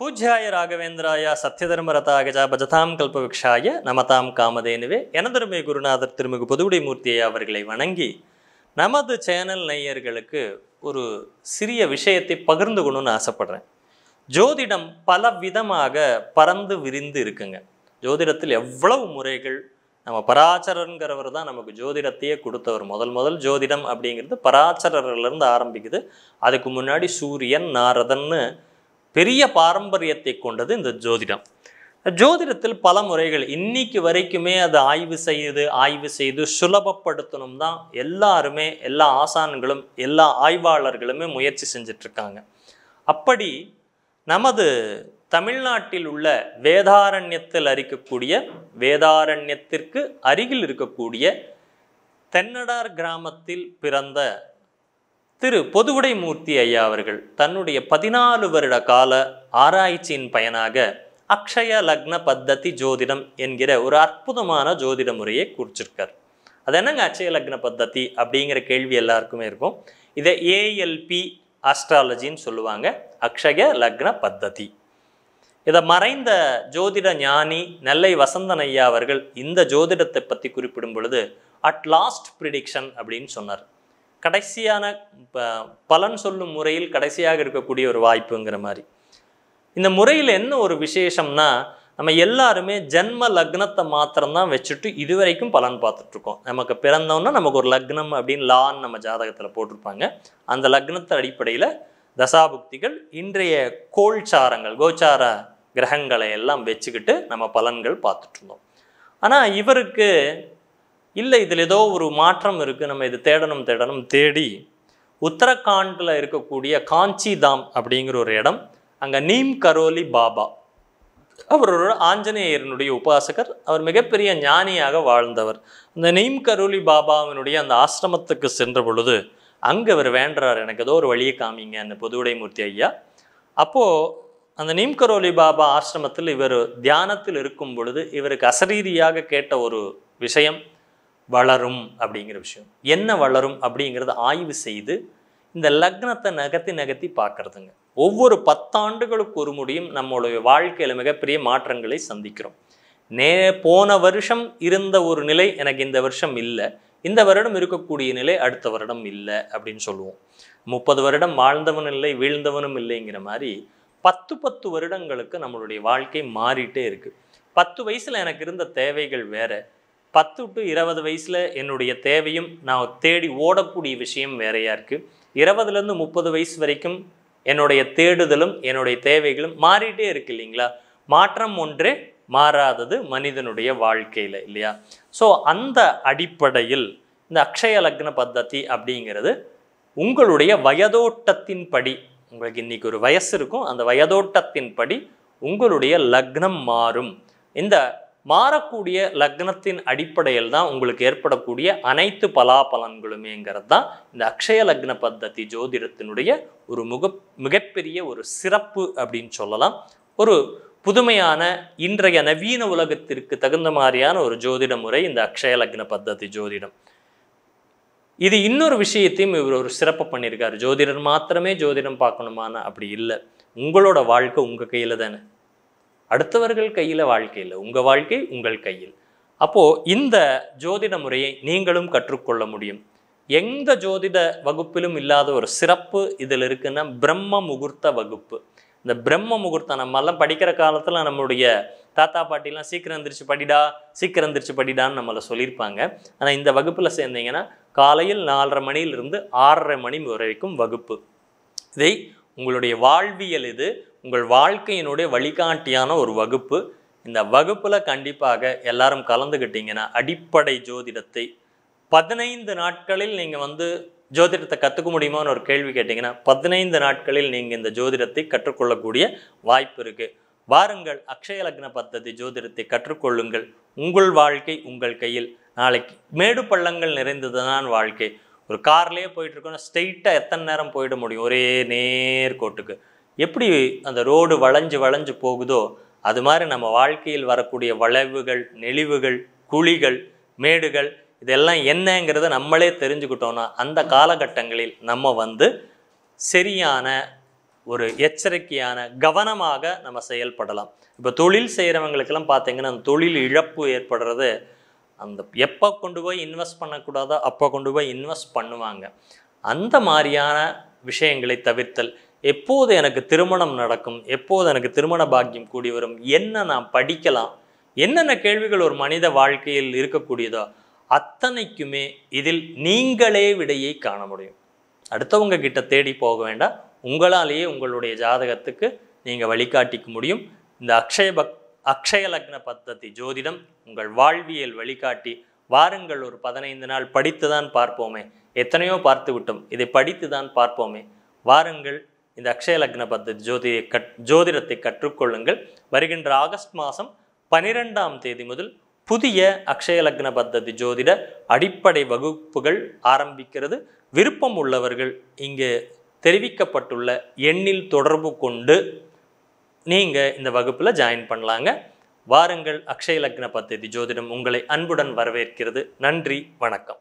பூஜ்யாய ராகவேந்திராயா சத்யதர்மரதாகஜா பஜதாம் கல்பவிக்ஷாய நமதாம் காமதேனுவே எனதருமை குருநாதர் திருமிகு பொதுவுடை மூர்த்தியை அவர்களை வணங்கி நமது சேனல் நேயர்களுக்கு ஒரு சிறிய விஷயத்தை பகிர்ந்துக்கணும்னு ஆசைப்படுறேன். ஜோதிடம் பல விதமாக பறந்து விரிந்து இருக்குங்க. ஜோதிடத்தில் எவ்வளவு முறைகள் நம்ம பராச்சரருங்கிறவர் தான் நமக்கு ஜோதிடத்தையே கொடுத்தவர். முதல் முதல் ஜோதிடம் அப்படிங்கிறது பராச்சரர்லேருந்து ஆரம்பிக்குது. அதுக்கு முன்னாடி சூரியன் நாரதன்னு பெரிய பாரம்பரியத்தை கொண்டது இந்த ஜோதிடம். ஜோதிடத்தில் பல முறைகள் இன்னைக்கு வரைக்குமே அதை ஆய்வு செய்து ஆய்வு செய்து சுலபப்படுத்தணும் தான் எல்லாருமே எல்லா ஆசான்களும் எல்லா ஆய்வாளர்களுமே முயற்சி செஞ்சிட்ருக்காங்க. அப்படி நமது தமிழ்நாட்டில் உள்ள வேதாரண்யத்தில் அறிக்கக்கூடிய வேதாரண்யத்திற்கு அருகில் இருக்கக்கூடிய தென்னடார் கிராமத்தில் பிறந்த திரு பொதுவுடை மூர்த்தி ஐயா அவர்கள் தன்னுடைய பதினாலு வருட கால ஆராய்ச்சியின் பயனாக அக்ஷய லக்ன பத்ததி ஜோதிடம் என்கிற ஒரு அற்புதமான ஜோதிட முறையை குறிச்சிருக்கார். அது என்னங்க அக்ஷய லக்ன பத்ததி அப்படிங்கிற கேள்வி எல்லாருக்குமே இருக்கும். இதை ஏஎல்பி ஆஸ்ட்ராலஜின்னு சொல்லுவாங்க. அக்ஷய லக்ன பத்ததி. இதை மறைந்த ஜோதிட ஞானி நெல்லை வசந்தன் ஐயா அவர்கள் இந்த ஜோதிடத்தை பற்றி குறிப்பிடும் பொழுது அட் லாஸ்ட் ப்ரிடிக்ஷன் அப்படின்னு சொன்னார். கடைசியான ப- பலன் சொல்லும் முறையில் கடைசியாக இருக்கக்கூடிய ஒரு வாய்ப்புங்கிற மாதிரி. இந்த முறையில் என்ன ஒரு விசேஷம்னா நம்ம எல்லாருமே ஜென்ம லக்னத்தை மாத்திரம்தான் வச்சுட்டு இதுவரைக்கும் பலன் பார்த்துட்ருக்கோம். நமக்கு பிறந்தோன்னா நமக்கு ஒரு லக்னம் அப்படின்னு லான்னு நம்ம ஜாதகத்தில் போட்டிருப்பாங்க. அந்த லக்னத்தை அடிப்படையில் தசாபுக்திகள் இன்றைய கோல்சாரங்கள் கோச்சார கிரகங்களை எல்லாம் வச்சுக்கிட்டு நம்ம பலன்கள் பார்த்துட்ருந்தோம். ஆனால் இவருக்கு இல்லை இதில் ஏதோ ஒரு மாற்றம் இருக்குது நம்ம இது தேடணும் தேடணும் தேடி உத்தரகாண்டில் இருக்கக்கூடிய காஞ்சிதாம் அப்படிங்கிற ஒரு இடம். அங்கே நீம் கரோலி பாபா. அவர் ஆஞ்சநேயரனுடைய உபாசகர். அவர் மிகப்பெரிய ஞானியாக வாழ்ந்தவர். அந்த நீம் கரோலி பாபாவினுடைய அந்த ஆசிரமத்துக்கு சென்ற பொழுது அங்கே அவர் வேண்டுறார் எனக்கு ஏதோ ஒரு வழியை காமிங்க அந்த பொதுவுடைமூர்த்தி ஐயா. அப்போது அந்த நீம் கரோலி பாபா ஆசிரமத்தில் இவர் தியானத்தில் இருக்கும் பொழுது இவருக்கு அசரீரியாக கேட்ட ஒரு விஷயம் வளரும் அப்படிங்கிற விஷயம். என்ன வளரும் அப்படிங்கிறத ஆய்வு செய்து இந்த லக்னத்தை நகர்த்தி நகர்த்தி பார்க்கறதுங்க. ஒவ்வொரு பத்தாண்டுகளுக்கு ஒரு முடியும் நம்மளுடைய வாழ்க்கையில் மிகப்பெரிய மாற்றங்களை சந்திக்கிறோம். நே போன வருஷம் இருந்த ஒரு நிலை எனக்கு இந்த வருஷம் இல்லை. இந்த வருடம் இருக்கக்கூடிய நிலை அடுத்த வருடம் இல்லை அப்படின்னு சொல்லுவோம். முப்பது வருடம் வாழ்ந்தவன் இல்லை வீழ்ந்தவனும் இல்லைங்கிற மாதிரி பத்து பத்து வருடங்களுக்கு நம்மளுடைய வாழ்க்கை மாறிட்டே இருக்குது பத்து வயசில் எனக்கு இருந்த தேவைகள் வேறு. பத்து டு இருபது வயசில் என்னுடைய தேவையும் நான் தேடி ஓடக்கூடிய விஷயம் வேறையாக இருக்குது இருபதுலேருந்து முப்பது வயசு வரைக்கும் என்னுடைய தேடுதலும் என்னுடைய தேவைகளும் மாறிட்டே இருக்கு இல்லைங்களா? மாற்றம் ஒன்றே மாறாதது மனிதனுடைய வாழ்க்கையில் இல்லையா? ஸோ அந்த அடிப்படையில் இந்த அக்ஷய லக்ன பத்ததி அப்படிங்கிறது உங்களுடைய வயதோட்டத்தின் படி உங்களுக்கு இன்னைக்கு ஒரு வயசு இருக்கும் அந்த வயதோட்டத்தின் படி உங்களுடைய லக்னம் மாறும். இந்த மாறக்கூடிய லக்னத்தின் அடிப்படையில் தான் உங்களுக்கு ஏற்படக்கூடிய அனைத்து பலாபலன்களுமேங்கிறது தான் இந்த அக்ஷய லக்ன பத்ததி ஜோதிடத்தினுடைய ஒரு முக மிகப்பெரிய ஒரு சிறப்பு அப்படின்னு சொல்லலாம். ஒரு புதுமையான இன்றைய நவீன உலகத்திற்கு தகுந்த மாதிரியான ஒரு ஜோதிட முறை இந்த அக்ஷய லக்ன பத்ததி ஜோதிடம். இது இன்னொரு விஷயத்தையும் இவர் ஒரு சிறப்பு பண்ணியிருக்காரு. ஜோதிடர் மாத்திரமே ஜோதிடம் பார்க்கணுமானா அப்படி இல்லை. உங்களோட வாழ்க்கை உங்கள் கையில் தானே. அடுத்தவர்கள் கையில் வாழ்க்கை இல்லை. உங்கள் வாழ்க்கை உங்கள் கையில். அப்போது இந்த ஜோதிட முறையை நீங்களும் கற்றுக்கொள்ள முடியும். எந்த ஜோதிட வகுப்பிலும் இல்லாத ஒரு சிறப்பு இதில் இருக்குன்னா பிரம்ம முகூர்த்த வகுப்பு. இந்த பிரம்ம முகூர்த்தம் நம்மெல்லாம் படிக்கிற காலத்தில் நம்மளுடைய தாத்தா பாட்டிலாம் சீக்கிரம் எந்திரிச்சு படிடா சீக்கிரம் எந்திரிச்சு படிடான்னு நம்மளை சொல்லியிருப்பாங்க. ஆனால் இந்த வகுப்பில் சேர்ந்தீங்கன்னா காலையில் நாலரை மணியிலிருந்து ஆறரை மணி வரைக்கும் வகுப்பு. இதை உங்களுடைய வாழ்வியல் இது உங்கள் வாழ்க்கையினுடைய வழிகாட்டியான ஒரு வகுப்பு. இந்த வகுப்பில் கண்டிப்பாக எல்லாரும் கலந்துக்கிட்டிங்கன்னா அடிப்படை ஜோதிடத்தை பதினைந்து நாட்களில் நீங்கள் வந்து ஜோதிடத்தை கற்றுக்க முடியுமான்னு ஒரு கேள்வி கேட்டிங்கன்னா பதினைந்து நாட்களில் நீங்கள் இந்த ஜோதிடத்தை கற்றுக்கொள்ளக்கூடிய வாய்ப்பு இருக்குது வாருங்கள் அக்ஷய லக்ன பத்ததி ஜோதிடத்தை கற்றுக்கொள்ளுங்கள். உங்கள் வாழ்க்கை உங்கள் கையில். நாளைக்கு மேடு பள்ளங்கள் நிறைந்ததுதான் வாழ்க்கை. ஒரு கார்லேயே போயிட்டுருக்கோன்னா ஸ்ட்ரெயிட்டாக எத்தனை நேரம் போயிட முடியும்? ஒரே நேர்கோட்டுக்கு எப்படி அந்த ரோடு வளைஞ்சு வளைஞ்சு போகுதோ அது மாதிரி நம்ம வாழ்க்கையில் வரக்கூடிய வளைவுகள் நெளிவுகள் குழிகள் மேடுகள் இதெல்லாம் என்னங்கிறத நம்மளே தெரிஞ்சுக்கிட்டோன்னா அந்த காலகட்டங்களில் நம்ம வந்து சரியான ஒரு எச்சரிக்கையான கவனமாக நம்ம செயல்படலாம். இப்போ தொழில் செய்கிறவங்களுக்கெல்லாம் பார்த்தீங்கன்னா அந்த தொழில் இழப்பு ஏற்படுறது அந்த எப்போ கொண்டு போய் இன்வெஸ்ட் பண்ணக்கூடாதோ அப்போ கொண்டு போய் இன்வெஸ்ட் பண்ணுவாங்க. அந்த மாதிரியான விஷயங்களை தவிர்த்தல் எப்போது எனக்கு திருமணம் நடக்கும் எப்போது எனக்கு திருமண பாக்கியம் கூடி வரும் என்ன நான் படிக்கலாம் என்னென்ன கேள்விகள் ஒரு மனித வாழ்க்கையில் இருக்கக்கூடியதோ அத்தனைக்குமே இதில் நீங்களே விடையை காண முடியும். அடுத்தவங்க கிட்ட தேடி போக வேண்டாம். உங்களாலேயே உங்களுடைய ஜாதகத்துக்கு நீங்கள் வழிகாட்டிக்க முடியும். இந்த அக்ஷய பக் அக்ஷய லக்ன பத்ததி ஜோதிடம் உங்கள் வாழ்வியல் வழிகாட்டி. வாருங்கள் ஒரு பதினைந்து நாள் படித்து தான் பார்ப்போமே. எத்தனையோ பார்த்து விட்டோம் இதை படித்து தான் பார்ப்போமே. வாருங்கள் இந்த அக்ஷய லக்ன பத்ததி ஜோதியை கட் ஜோதிடத்தை கற்றுக்கொள்ளுங்கள். வருகின்ற ஆகஸ்ட் மாதம் பனிரெண்டாம் தேதி முதல் புதிய அக்ஷய லக்ன பத்ததி ஜோதிட அடிப்படை வகுப்புகள் ஆரம்பிக்கிறது. விருப்பம் உள்ளவர்கள் இங்கு தெரிவிக்கப்பட்டுள்ள எண்ணில் தொடர்பு கொண்டு நீங்கள் இந்த வகுப்பில் ஜாயின் பண்ணலாங்க. வாருங்கள் அக்ஷய லக்ன பத்ததி ஜோதிடம் உங்களை அன்புடன் வரவேற்கிறது. நன்றி வணக்கம்.